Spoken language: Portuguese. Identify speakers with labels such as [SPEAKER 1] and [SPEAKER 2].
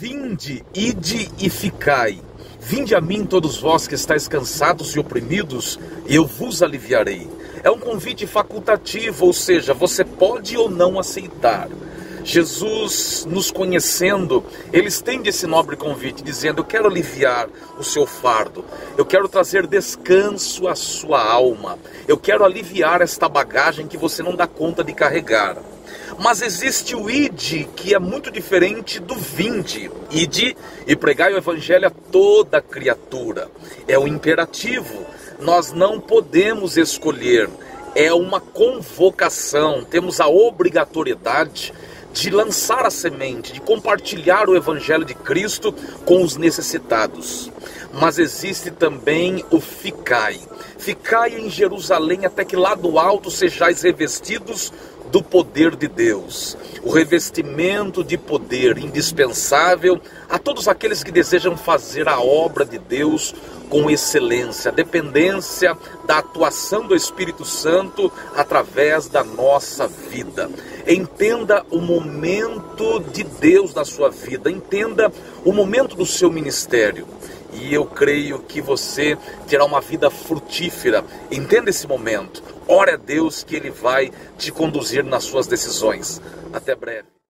[SPEAKER 1] Vinde, ide e ficai. Vinde a mim, todos vós que estáis cansados e oprimidos, e eu vos aliviarei. É um convite facultativo, ou seja, você pode ou não aceitar. Jesus, nos conhecendo, ele estende esse nobre convite, dizendo: Eu quero aliviar o seu fardo, eu quero trazer descanso à sua alma, eu quero aliviar esta bagagem que você não dá conta de carregar. Mas existe o id, que é muito diferente do vinde. Ide e pregai o evangelho a toda criatura. É o imperativo. Nós não podemos escolher. É uma convocação. Temos a obrigatoriedade de lançar a semente, de compartilhar o evangelho de Cristo com os necessitados. Mas existe também o ficai. Ficai em Jerusalém até que lá do alto sejais revestidos do poder de Deus, o revestimento de poder indispensável a todos aqueles que desejam fazer a obra de Deus com excelência, dependência da atuação do Espírito Santo através da nossa vida. Entenda o momento de Deus na sua vida, entenda o momento do seu ministério e eu creio que você terá uma vida frutífera. Entenda esse momento. Ore a Deus que Ele vai te conduzir nas suas decisões. Até breve.